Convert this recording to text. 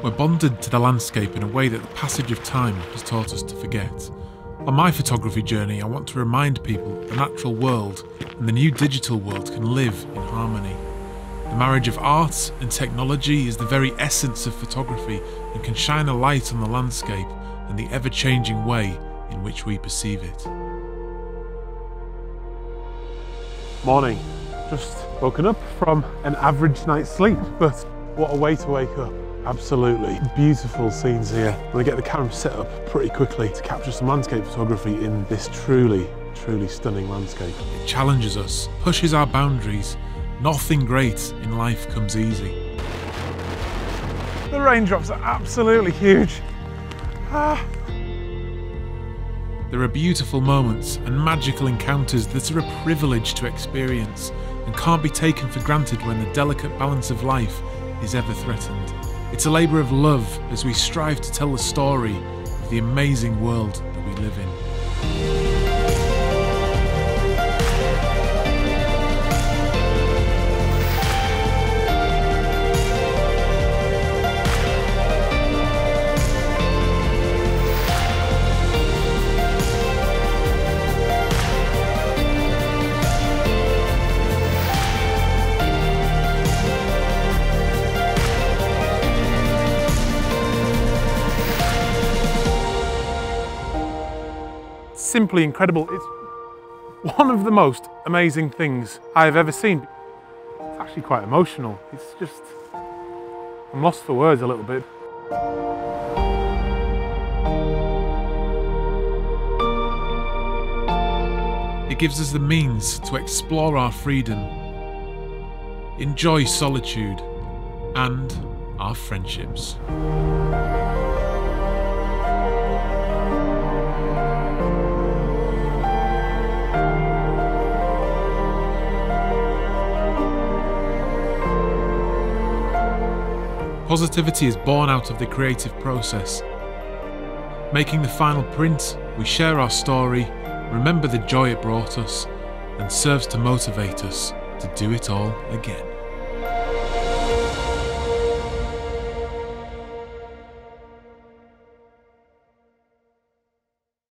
We're bonded to the landscape in a way that the passage of time has taught us to forget. On my photography journey, I want to remind people that the natural world and the new digital world can live in harmony. The marriage of art and technology is the very essence of photography and can shine a light on the landscape and the ever changing way in which we perceive it. Morning. Just woken up from an average night's sleep, but what a way to wake up. Absolutely beautiful scenes here. I'm gonna get the camera set up pretty quickly to capture some landscape photography in this truly, truly stunning landscape. It challenges us, pushes our boundaries. Nothing great in life comes easy. The raindrops are absolutely huge. Ah. There are beautiful moments and magical encounters that are a privilege to experience and can't be taken for granted when the delicate balance of life is ever threatened. It's a labour of love as we strive to tell the story of the amazing world that we live in. Simply incredible. It's one of the most amazing things I've ever seen. It's actually quite emotional. It's just, I'm lost for words a little bit. It gives us the means to explore our freedom, enjoy solitude, and our friendships. Positivity is born out of the creative process. Making the final print, we share our story, remember the joy it brought us, and serves to motivate us to do it all again.